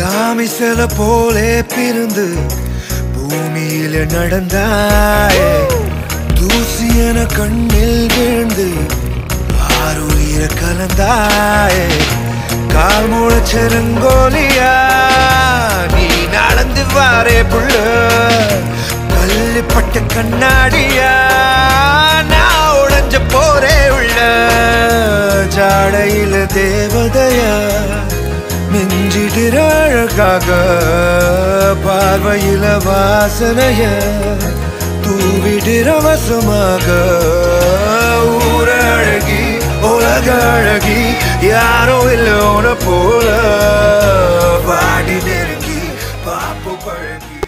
சாமி சில போலே பிறந்து பூமியில நடந்தாய். தூசி என கண்ணில் விழுந்து ஆறுயிர கலந்தாய். கால் முளைச்செருங்கோலியா நீ நடந்து வாரே புள்ள. கல்லுப்பட்ட கண்ணாடியா நான் உடஞ்ச போரே உள்ள. ஜாடையில தேவதையா. அழகாக பார்வையில வாசனைய தூவிடிற ஊரழகி உலக அழகி யாரோ இல்லை போல. பாடி நெருங்கி பாப்பு பழகி.